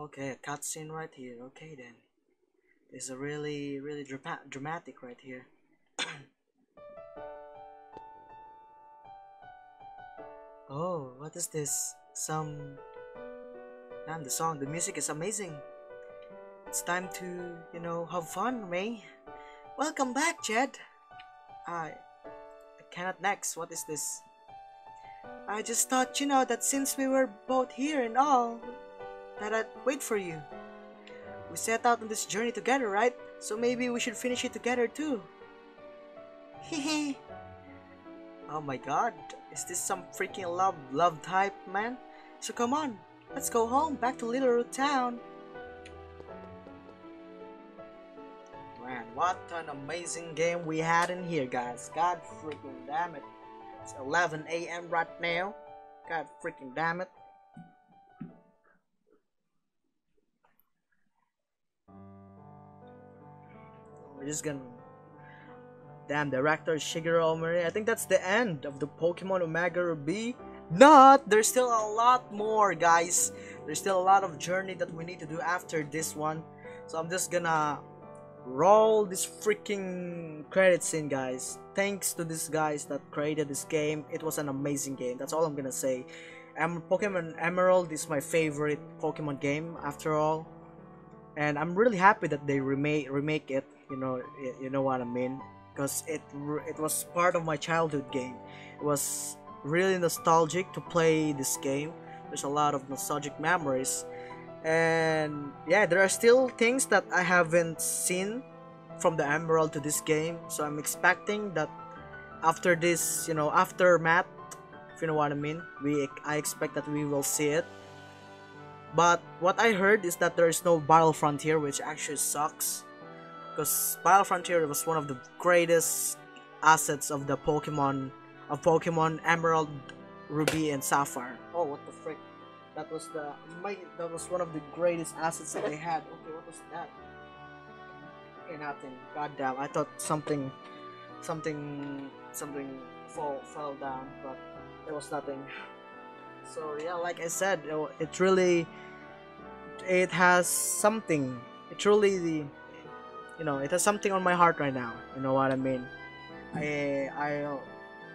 Okay, a cutscene right here. Okay then. It's a really, really drama dramatic right here. oh, what is this? Some... Man, the song, the music is amazing. It's time to, you know, have fun, May. Welcome back, Jed. I... I cannot next. What is this? I just thought, you know, that since we were both here and all, that I'd wait for you. We set out on this journey together, right? So maybe we should finish it together too. Hehe. oh my god, is this some freaking love love type, man? So come on, let's go home, back to Littleroot Town. Man, what an amazing game we had in here, guys. God freaking damn it. It's 11 a.m. right now. God freaking damn it. We're just gonna... Damn, director Shigeru Omori. I think that's the end of the Pokemon Omega Ruby. Not! There's still a lot more, guys. There's still a lot of journey that we need to do after this one. So I'm just gonna roll this freaking credits in guys. Thanks to these guys that created this game. It was an amazing game. That's all I'm gonna say. Em Pokemon Emerald is my favorite Pokemon game, after all. And I'm really happy that they remake remake it you know you know what I mean? Because it it was part of my childhood game. It was really nostalgic to play this game. There's a lot of nostalgic memories. And yeah there are still things that I haven't seen from the emerald to this game. So I'm expecting that after this you know aftermath if you know what I mean we I expect that we will see it. But what I heard is that there is no battle frontier which actually sucks because Battle Frontier was one of the greatest assets of the Pokemon of Pokemon Emerald, Ruby, and Sapphire. Oh, what the frick! That was the my that was one of the greatest assets that they had. Okay, what was that? Okay, nothing. God damn! I thought something, something, something fall fell down, but it was nothing. So yeah, like I said, it really, it has something. It's really the you know it has something on my heart right now you know what i mean? I i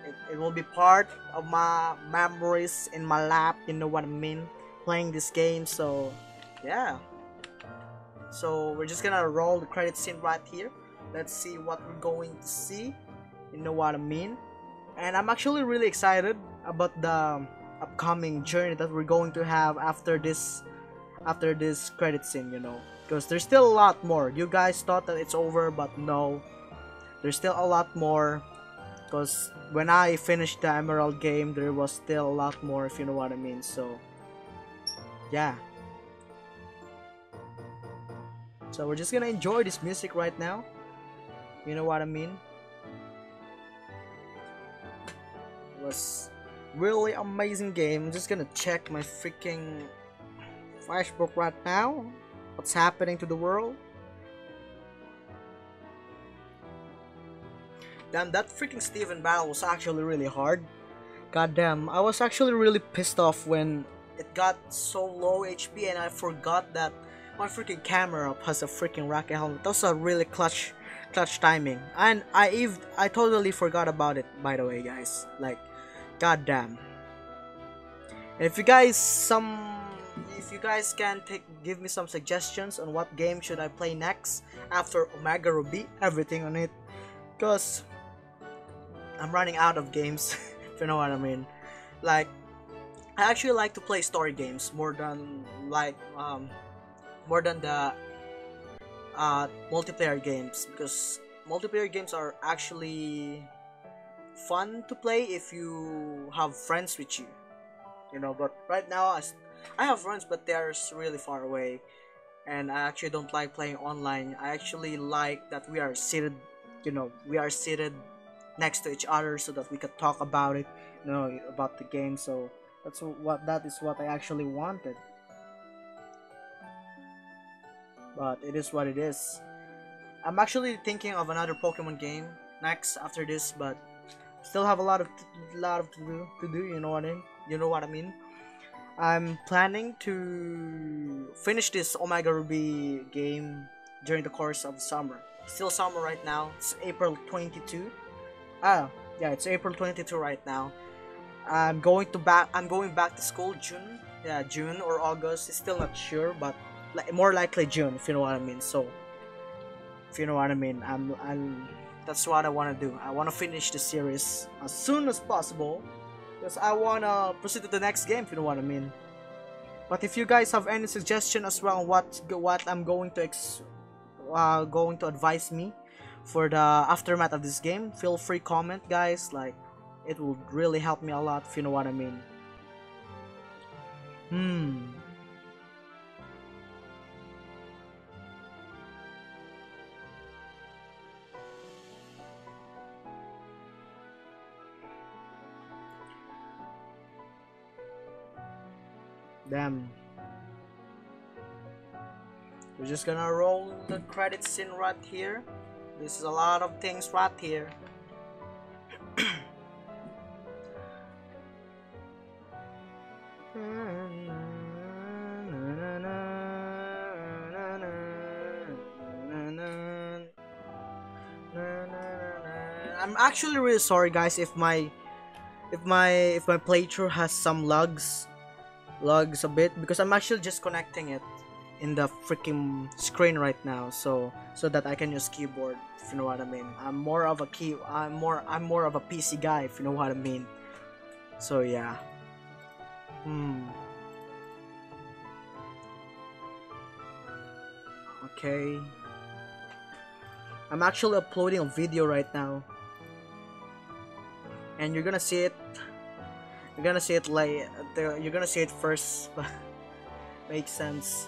it, it will be part of my memories in my lap you know what i mean? Playing this game so yeah. So we're just gonna roll the credit scene right here. Let's see what we're going to see you know what i mean? And i'm actually really excited about the upcoming journey that we're going to have after this after this credit scene you know because there's still a lot more. You guys thought that it's over but no. There's still a lot more. Because when I finished the emerald game there was still a lot more if you know what I mean so yeah. So we're just gonna enjoy this music right now. You know what I mean? It was really amazing game. I'm just gonna check my freaking flashbook right now what's happening to the world. Damn, that freaking Steven battle was actually really hard. Goddamn, I was actually really pissed off when it got so low HP and I forgot that my freaking camera has a freaking Rocky Helmet. That was a really clutch, clutch timing. And I even I totally forgot about it. By the way, guys, like, goddamn. And if you guys some if you guys can take give me some suggestions on what game should I play next after Omega Ruby, everything on it, because I'm running out of games, if you know what I mean. Like, I actually like to play story games more than like um, more than the uh, multiplayer games. Because multiplayer games are actually fun to play if you have friends with you you know. But right now I have friends, but they're really far away, and I actually don't like playing online. I actually like that we are seated, you know, we are seated next to each other so that we could talk about it, you know, about the game. So that's what that is what I actually wanted. But it is what it is. I'm actually thinking of another Pokemon game next after this, but still have a lot of lot of to do to do. You know what I mean? You know what I mean? I'm planning to finish this Omega Ruby game during the course of summer. Still summer right now. It's April 22. Ah, yeah, it's April 22 right now. I'm going to back. I'm going back to school June. Yeah, June or August. It's still not sure, but li- more likely June, if you know what I mean. So, if you know what I mean, I'm. I'm that's what I want to do. I want to finish the series as soon as possible because I want to proceed to the next game, if you know what I mean. But if you guys have any suggestion as well, what what I'm going to ex, uh, going to advise me for the aftermath of this game, feel free comment, guys. Like, it will really help me a lot, if you know what I mean. Hmm. Damn. We're just gonna roll the credits scene right here. This is a lot of things right here. I'm actually really sorry guys if my if my if my playthrough has some lugs lugs a bit because I'm actually just connecting it in the freaking screen right now so so that I can use keyboard if you know what I mean. I'm more of a key I'm more I'm more of a PC guy if you know what I mean. So yeah. Hmm. Okay. I'm actually uploading a video right now. And you're gonna see it you're gonna see it like you're gonna see it first makes sense.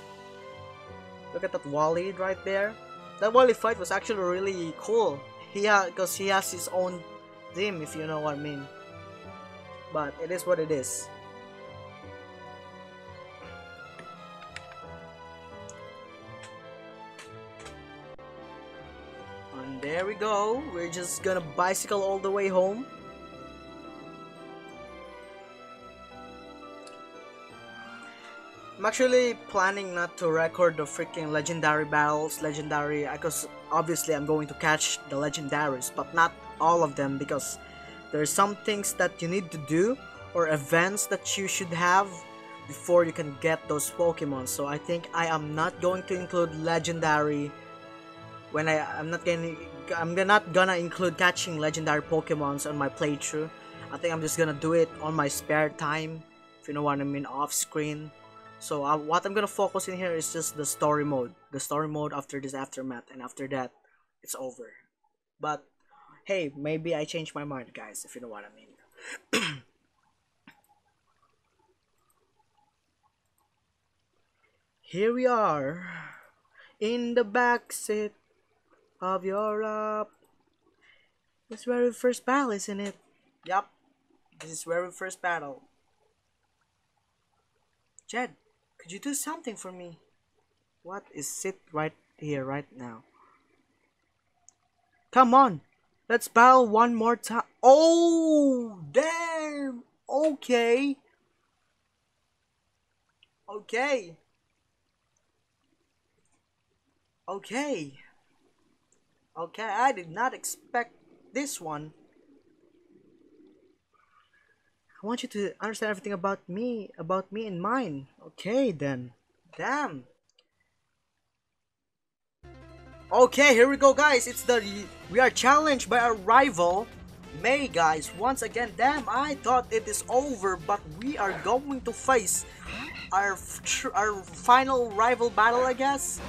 Look at that Wally right there. That Wally fight was actually really cool. He because he has his own theme if you know what I mean. But it is what it is. And there we go. We're just gonna bicycle all the way home I'm actually planning not to record the freaking legendary battles, legendary, because obviously I'm going to catch the legendaries, but not all of them because there's some things that you need to do or events that you should have before you can get those Pokemon. So I think I am not going to include legendary when I I'm not going I'm not gonna include catching legendary Pokemons on my playthrough. I think I'm just gonna do it on my spare time, if you know what I mean, off screen. So uh, what I'm gonna focus in here is just the story mode. The story mode after this aftermath, and after that, it's over. But hey, maybe I changed my mind, guys. If you know what I mean. here we are, in the back seat of your lap. This very first battle, isn't it? Yup. This is very first battle. Jed. Could you do something for me? What is it right here, right now? Come on! Let's battle one more time. Oh, damn! Okay. Okay. Okay. Okay, I did not expect this one. I want you to understand everything about me, about me and mine. Okay then. Damn. Okay, here we go guys. It's the we are challenged by our rival May guys. Once again, damn, I thought it is over, but we are going to face our our final rival battle, I guess.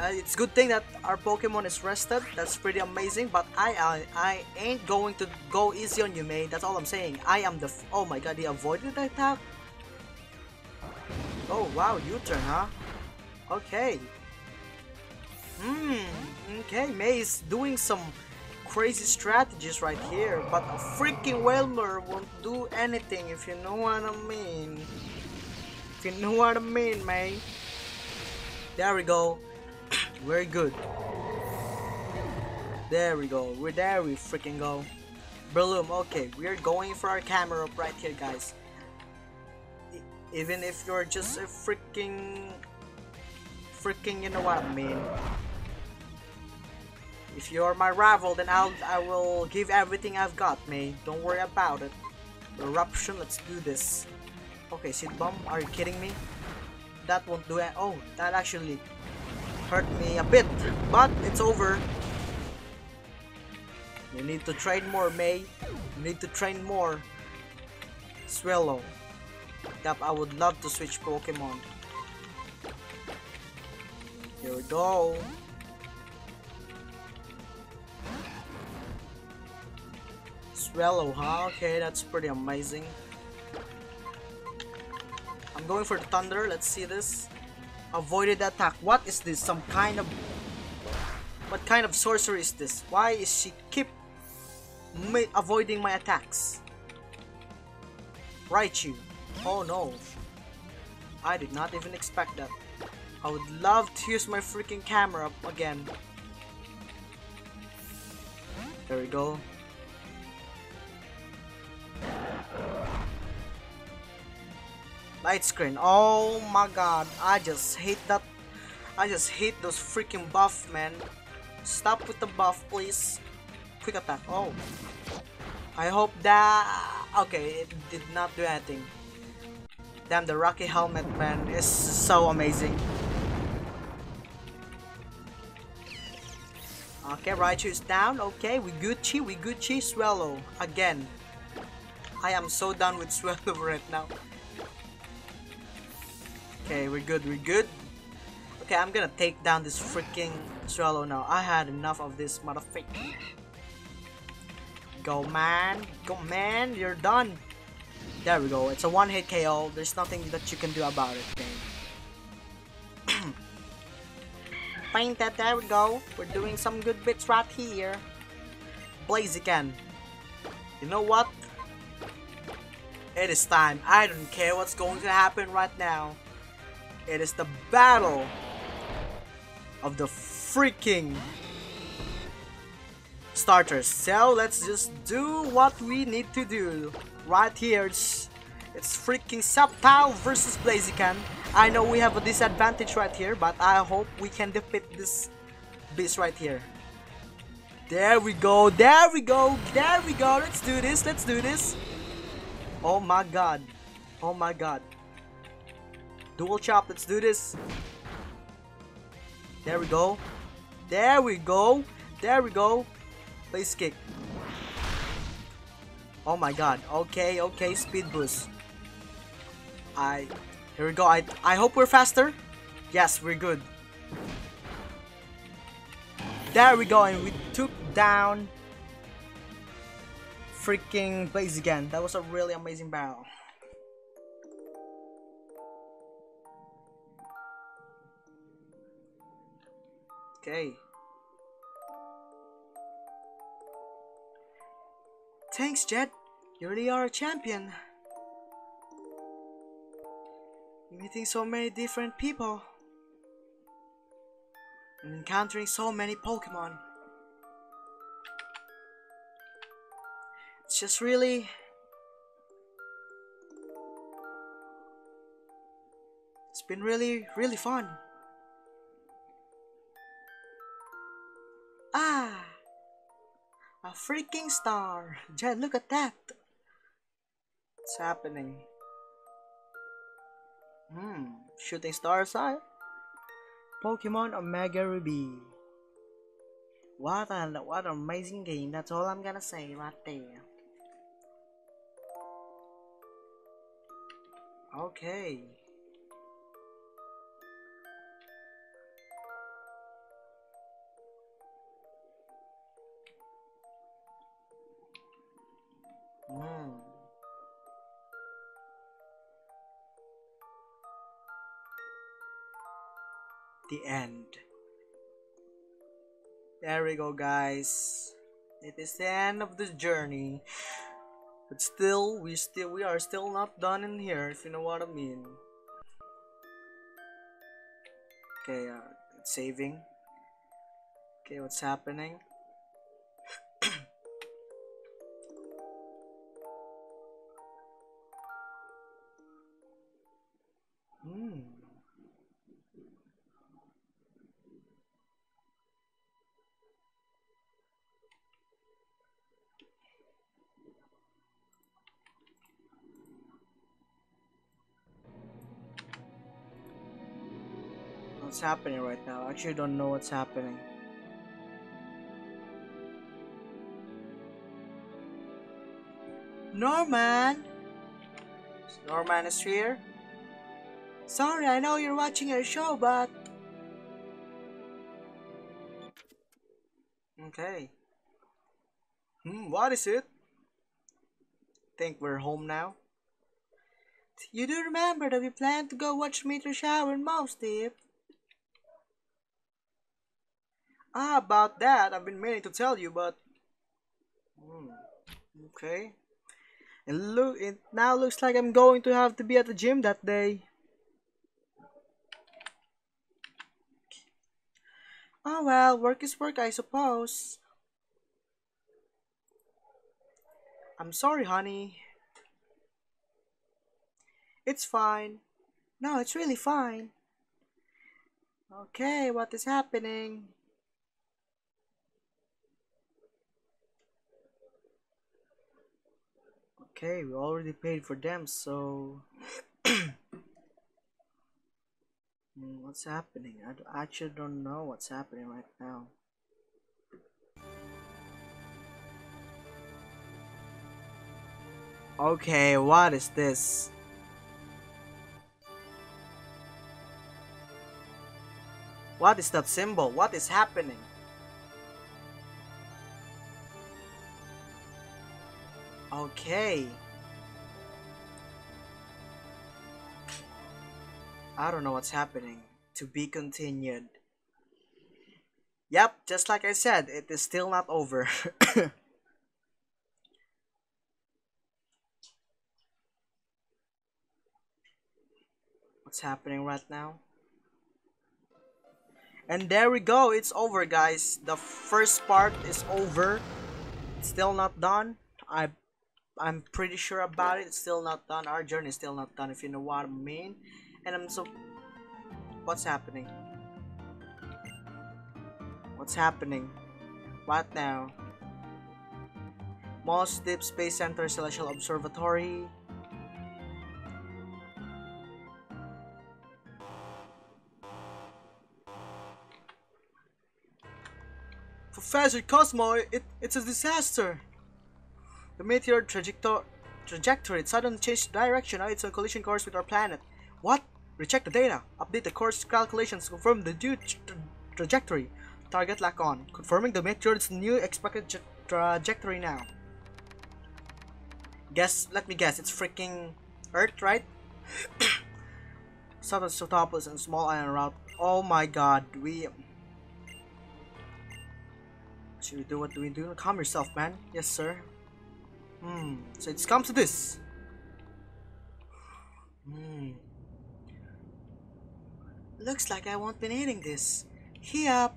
Uh, it's a good thing that our Pokemon is rested. That's pretty amazing. But I, I, ain't going to go easy on you, mate. That's all I'm saying. I am the. oh my god, he avoided that attack. Oh wow, U-turn, huh? Okay. Hmm. Okay, May is doing some crazy strategies right here, but a freaking Wailmer won't do anything if you know what I mean. If you know what I mean, May. There we go. Very good. There we go. We're there we freaking go. Breloom, okay, we're going for our Camerupt right here, guys. Even if you're just a freaking... Freaking, you know what I mean. If you're my rival, then I'll I will give everything I've got, May. Don't worry about it. Eruption, let's do this. Okay, seed bomb, are you kidding me? That won't do it. Oh, that actually hurt me a bit, but it's over. You need to train more, May. You need to train more. Swellow. Yep, I would love to switch Pokemon. Here we go. Swellow, huh? Okay, that's pretty amazing. I'm going for the Thunder. Let's see this. Avoided attack. What is this? Some kind of... What kind of sorcery is this? Why is she keep avoiding my attacks? Raichu. Oh no. I did not even expect that. I would love to use my freaking camera again. There we go. Light screen. Oh my god. I just hate that. I just hate those freaking buff, man. Stop with the buff, please. Quick attack. Oh. I hope that... Okay, it did not do anything. Damn, the Rocky Helmet, man, is so amazing. Okay, Raichu is down. Okay, we Gucci, we Gucci, Swellow. Again. I am so done with Swellow right now. Okay, we're good, we're good. Okay, I'm gonna take down this freaking Swellow now. I had enough of this motherfucker. Go, man. Go, man. You're done. There we go. It's a one-hit KO. There's nothing that you can do about it, paint that There we go. We're doing some good bits right here. Blaze again. You know what? It is time. I don't care what's going to happen right now. It is the battle of the freaking starters. So let's just do what we need to do. Right here, it's, it's freaking Sceptile versus Blaziken. I know we have a disadvantage right here, but I hope we can defeat this beast right here. There we go, there we go, there we go. Let's do this, let's do this. Oh my god. Oh my god. Dual chop, let's do this. There we go. There we go. There we go. Blaze Kick. Oh my god. Okay, okay, speed boost. I here we go. I I hope we're faster. Yes, we're good. There we go, and we took down freaking Blaziken. That was a really amazing battle. Okay. Thanks, Jed. You really are a champion. Meeting so many different people. And encountering so many Pokemon. It's just really... It's been really, really fun. Freaking star! Jen, look at that! What's happening? Hmm, shooting stars, huh? Pokemon Omega Ruby. What a what an amazing game. That's all I'm gonna say right there. Okay. The end. There we go, guys. It is the end of the journey. But still, we still we are still not done in here, if you know what I mean. Okay, uh, it's saving. Okay, what's happening? What's happening right now. I actually don't know what's happening. Norman! Norman is here. Sorry, I know you're watching your show, but... Okay. Hmm, what is it? Think we're home now? You do remember that we planned to go watch Meteor Shower in Mossdeep? Ah, about that, I've been meaning to tell you, but... Hmm, okay. It, look, it now looks like I'm going to have to be at the gym that day. Oh well, work is work, I suppose. I'm sorry, honey. It's fine. No, it's really fine. Okay, what is happening? Okay, we already paid for them, so... Hmm, what's happening? I actually don't know what's happening right now. Okay, what is this? What is that symbol? What is happening? Okay. I don't know what's happening. To be continued. Yep, just like I said, it is still not over. what's happening right now? And there we go, it's over guys. The first part is over. Still not done. I I'm pretty sure about it. It's still not done. Our journey is still not done if you know what I mean. And I'm so What's happening? What's happening? What now? Mossdeep Space Center Celestial Observatory. Professor Cosmo, it, it's a disaster. The meteor trajectory trajectory suddenly changed direction. Now it's on collision course with our planet. What? Recheck the data. Update the course calculations confirm the due tra trajectory. Target lock on. Confirming the meteor's new expected tra trajectory now. Guess, let me guess, it's freaking Earth, right? Southern Sootopolis and Small Island route. Oh my god, we... Should we do what do we do? Calm yourself, man. Yes, sir. Hmm, so it's come to this. Hmm. Looks like I won't be needing this. Here.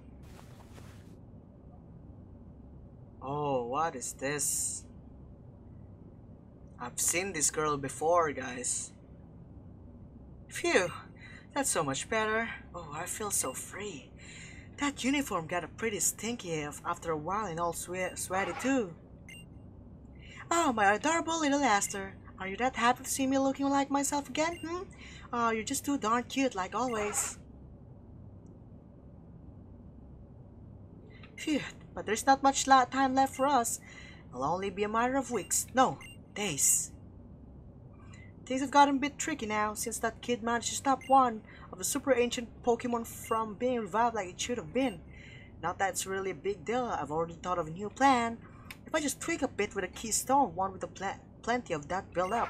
Oh, what is this? I've seen this girl before, guys. Phew, that's so much better. Oh, I feel so free. That uniform got a pretty stinky after a while and all swe sweaty too. Oh, my adorable little Aster. Are you that happy to see me looking like myself again, hmm? Oh, you're just too darn cute like always. Phew, but there's not much time left for us. It'll only be a matter of weeks. No, days. Things have gotten a bit tricky now since that kid managed to stop one of the super ancient Pokemon from being revived like it should have been. Not that it's really a big deal, I've already thought of a new plan. If I just tweak a bit with a keystone, one with a pl plenty of that build up.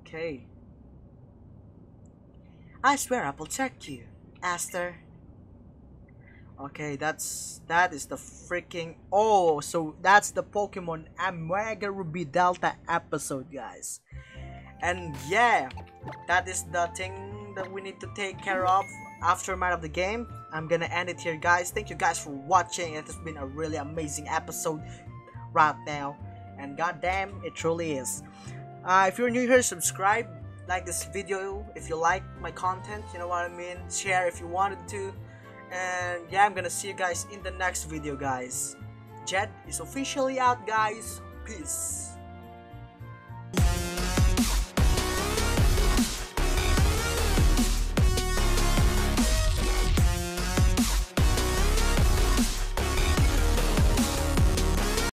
Okay. I swear I'll protect you, Aster. Okay, that's that is the freaking oh, so that's the Pokemon Omega Ruby Delta episode, guys. And yeah, that is the thing that we need to take care of aftermath of the game. I'm gonna end it here, guys. Thank you guys for watching. It has been a really amazing episode right now, and goddamn, it truly is. Uh, if you're new here, subscribe, like this video if you like my content. You know what I mean. Share if you wanted to and yeah i'm gonna see you guys in the next video guys jed is officially out guys peace